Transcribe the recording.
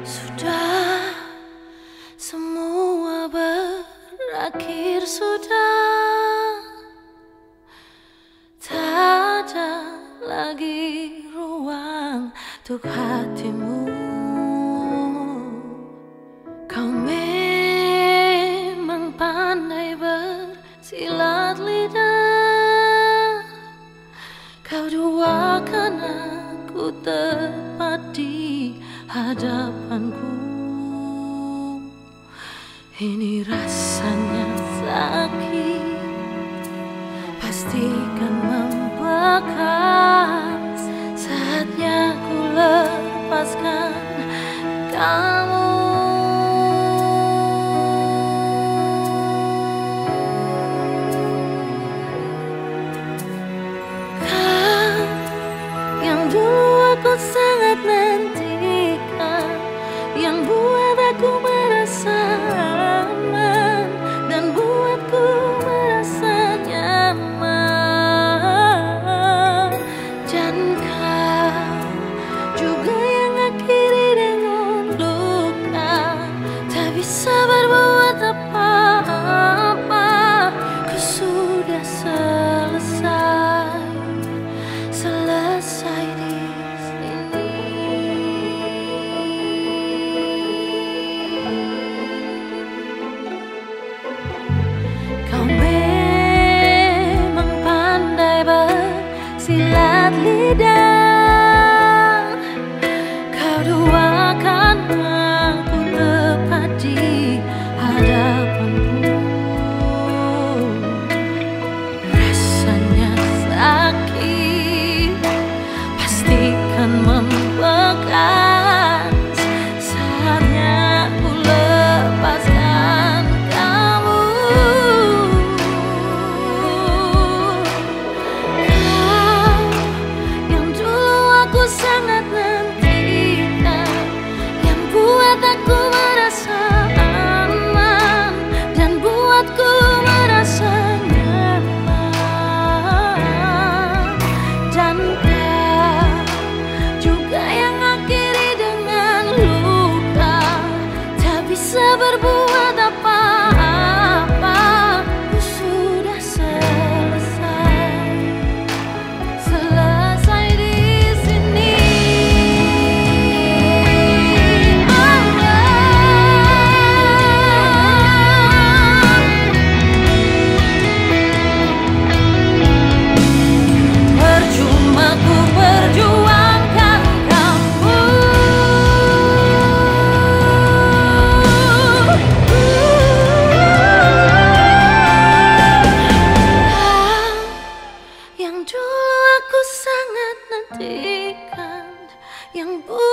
Sudah semua berakhir sudah. Tak ada lagi ruang untuk hatimu. Kau memang pandai bersilat lidah. Kau doakan aku tepat di hadapanku. Ini rasanya sakit. Pastikan membekas. Saatnya ku lepaskan kamu. Kau yang dulu aku sangat nantikan sudah selesai Selesai di sini. Kau memang pandai bersilat lidah berikan yang bukan